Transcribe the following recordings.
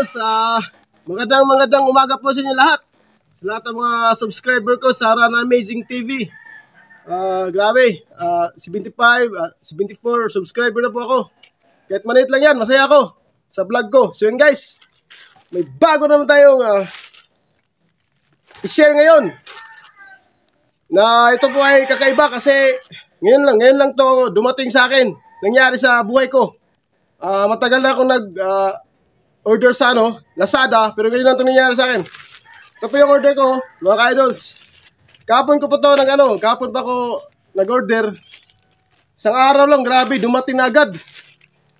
idols, ah, magandang magandang umaga po sa inyo lahat. Sa lahat ng mga subscriber ko sa Rana Amazing TV. Ah, grabe, ah, 75, ah, 74 subscriber na po ako. Kahit maliit lang yan, masaya ako sa vlog ko. So yun guys, may bago naman tayong ah, i-share ngayon. Na ito po ay kakaiba kasi ngayon lang, ngayon lang to dumating sa akin. Nangyari sa buhay ko. Ah, matagal na ako nag ah, order sa ano, Lazada, pero ngayon lang ito nangyari sa akin. Ito po yung order ko, mga ka-idols. Kapon ko po to ng ano, kapon pa ko nag-order. Isang araw lang, grabe, dumating na agad.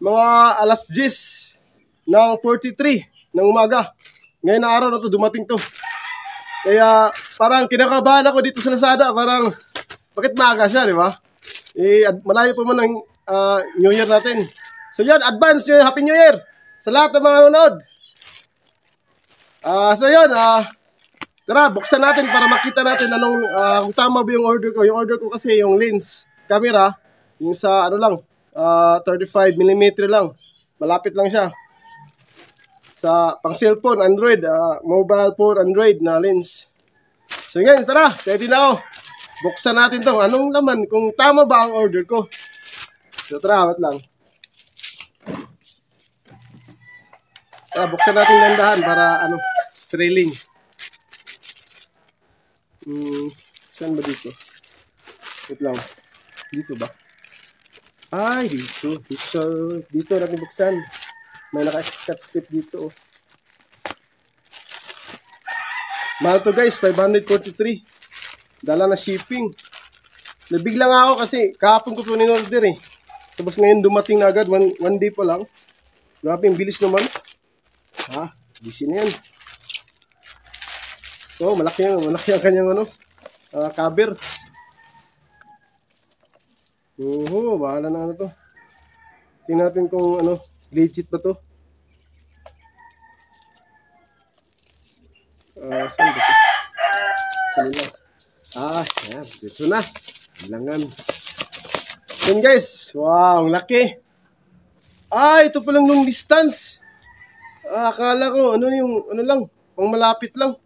Mga alas 10 ng 43 ng umaga. Ngayon na araw na to, dumating to. Kaya parang kinakabahan ako dito sa Lazada, parang bakit maaga siya, di ba? Eh, malayo pa man ang ah, New Year natin. So yan, advance yun, Happy New Year sa lahat ng mga nanonood. Ah, so yun, ah, tara, buksan natin para makita natin anong, ah, kung tama ba yung order ko. Yung order ko kasi yung lens camera, yung sa ano lang, ah, 35mm lang. Malapit lang siya. Sa pang cellphone, Android, ah, mobile phone, Android na lens. So yan, tara, ready na ako. Buksan natin to. Anong laman? Kung tama ba ang order ko? So tara, wait lang. Tara, buksan natin ng dahan para ano, trailing. Hmm, saan ba dito? Wait lang. Dito ba? Ay, dito. Dito, dito natin buksan. May naka-cut strip dito. Oh. Mahal to guys, 543. Dala na shipping. Nabigla nga ako kasi kahapon ko po in-order eh. Tapos ngayon dumating na agad, one, one day pa lang. Grabe, ang bilis naman. Busy na yan. So, malaki yan. Malaki ang kanyang ano, ah, cover. Oo, bahala na ano to. Tingnan natin kung ano, legit ba to. Ah, saan ba to? Ah, yan. Dito na. Bilangan. Yan guys. Wow, ang laki. Ah, ito palang long distance. Ah, akala ko, ano yung, ano lang, pang malapit lang.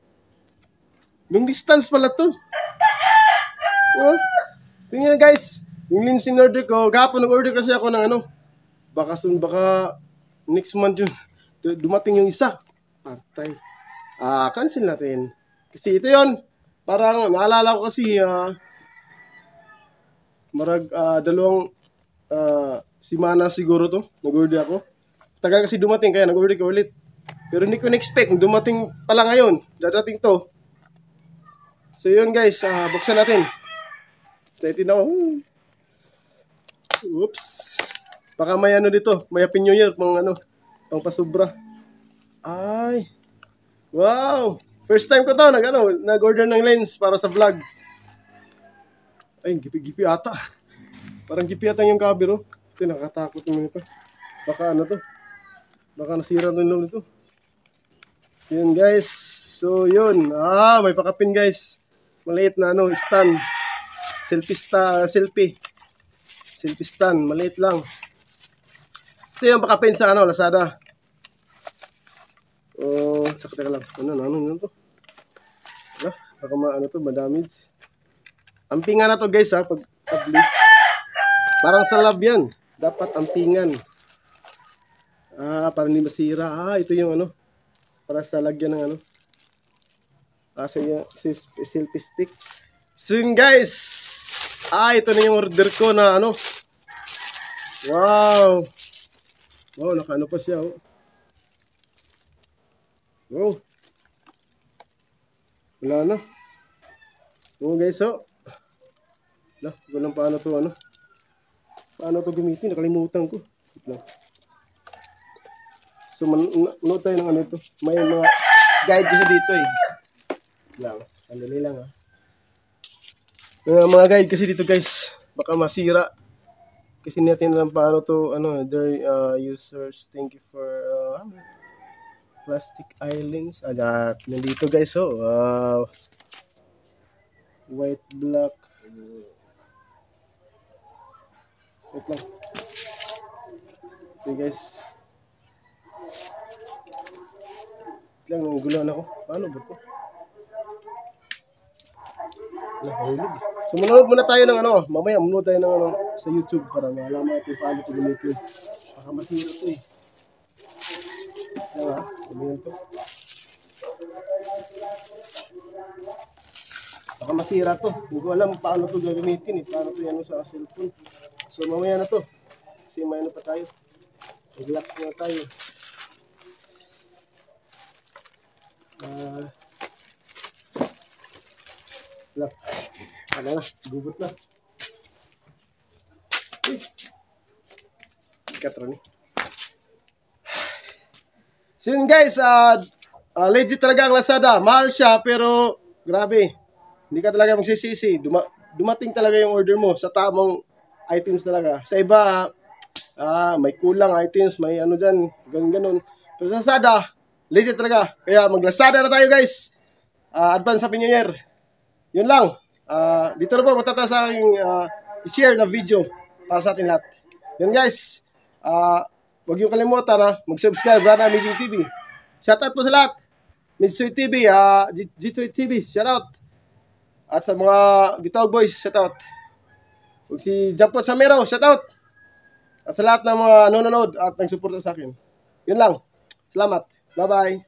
Long distance pala to. Oh, tingnan guys. Yung lens in order ko, gapon nag-order kasi ako ng ano, baka soon, baka next month yun. Du- Dumating yung isa. Patay. Ah, cancel natin. Kasi ito yon Parang naalala ko kasi ah marag ah, dalawang ah, simana siguro to. Nag-order ako. Tagal kasi dumating kaya nag-order ko ulit. Pero hindi ko na-expect dumating pala ngayon. Dadating to. So yun guys, ah, buksan natin. Excited na ako. Oops. Baka may ano dito, may Happy New Year pang ano, pang pasubra. Ay. Wow. First time ko to nag ano, nag-order ng lens para sa vlog. Ay, gipi-gipi ata. Parang gipi ata yung cover, oh. Ito, nakakatakot naman ito. Baka ano to. Baka nasira yung loob nito. So, yun guys. So, yun. Ah, may pakapin guys. Maliit na ano, stand. Selfie sta, selfie. Selfie stand. Maliit lang. Ito yung pakapin sa ano, Lazada. Oh, tsaka teka lang. Ano, ano, ano, ano to? Wala, baka ma, ano to, madamage. Ampingan na to guys ha, pag tabli. Parang sa lab yan. Dapat ampingan. Ah, para hindi masira. Ah, ito yung ano. Para sa lagyan ng ano. Ah, sa yung selfie stick. So guys. Ah, ito na yung order ko na ano. Wow. Wow, nakaano pa siya oh. Wow. Wala na. Oo guys, so. Wala, ko lang paano to ano. Paano to gamitin, nakalimutan ko. Wait lang. So, man, na- note tayo ng ano ito. May mga guide kasi dito eh. Lang, sandali lang ah. May mga guide kasi dito guys. Baka masira. Kasi natin alam paano to, ano, their uh, users, thank you for, uh, plastic islands. Agat, nandito guys, oh. Wow. White, black. Wait lang. Okay guys. Lang, nanggulan ako. Paano ba to? Nahulog. So, manood muna tayo ng ano, mamaya manood tayo ng ano, sa YouTube para malaman natin paano ito gamitin. Baka masira ito eh. Yan ha, gamitin ito. Baka masira to. Hindi ko alam paano to gagamitin eh. Paano to yan sa cellphone. So, mamaya na to. Kasi may ano pa tayo. Relax muna tayo. Ah... Wala. Ano na, gugot na. Uy. Ni. So yun guys, ah ah, legit talaga ang Lazada. Mahal siya pero grabe. Hindi ka talaga magsisisi. Duma dumating talaga yung order mo sa tamang items talaga. Sa iba, ah, may kulang items, may ano dyan, ganun ganun. Pero sa Lazada, legit talaga. Kaya mag-Lazada na tayo guys. Ah, advance Happy New Year. Yun lang. Ah, dito na po matataas sa aking ah, i-share na video para sa ating lahat. Yun guys. Ah, huwag yung kalimutan na mag-subscribe Rana Amazing TV. Shoutout po sa lahat. Mitsuy TV, G- G2 TV, shoutout. At sa mga Bitawag Boys, shoutout. Huwag si Jampot Samero, shoutout. At sa lahat ng mga nanonood at nagsuporta sa akin. Yun lang. Salamat. Bye bye.